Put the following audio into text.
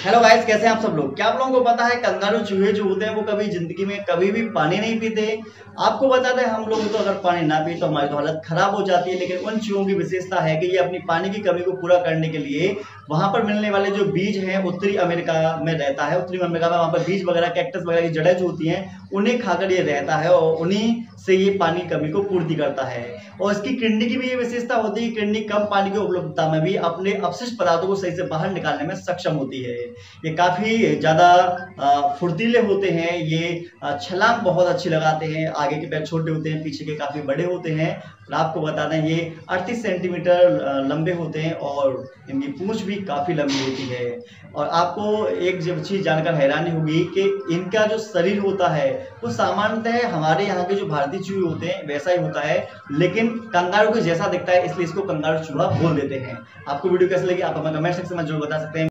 Hello guys कैसे हैं आप सब लोग? क्या आप लोगों को पता है कंगारू चूहे जो होते हैं, वो कभी ज़िंदगी में कभी भी पानी नहीं पीते? आपको बता दें, हम लोग तो अगर पानी ना पी तो हमारी तो हालत खराब हो जाती है, लेकिन उन चूहों की विशेषता है कि ये अपनी पानी की कमी को पूरा करने के लिए वहाँ पर मिलने वाले जो बीज हैं, उत्तरी अमेरिका में रहता है। उत्तरी अमेरिका में वहाँ पर बीज वगैरह कैक्टस वगैरह की जड़ें जो होती हैं, उन्हें खाकर ये रहता है और उन्हीं से ये पानी कमी को पूर्ति करता है। और इसकी किडनी की भी ये विशेषता होती है कि किडनी कम पानी की उपलब्धता में भी अपने अपशिष्ट पदार्थों को सही से बाहर निकालने में सक्षम होती है। ये काफ़ी ज़्यादा फुर्तीले होते हैं, ये छलांग बहुत अच्छी लगाते हैं, आगे के पैर छोटे होते हैं, पीछे के काफ़ी बड़े होते हैं। और आपको बता दें, ये अड़तीस सेंटीमीटर लंबे होते हैं और इनकी पूंछ भी काफ़ी लंबी होती है। और आपको एक जब चीज़ जानकर हैरानी होगी कि इनका जो शरीर होता है, वो सामान्यतः हमारे यहाँ के जो भारतीय चूहे होते हैं, वैसा ही होता है। लेकिन कंगारू को जैसा दिखता है, इसलिए इसको कंगारू चूहा बोल देते हैं। आपको वीडियो कैसे लगी, आप हमें कमेंट सेक्शन में ज़रूर बता सकते हैं।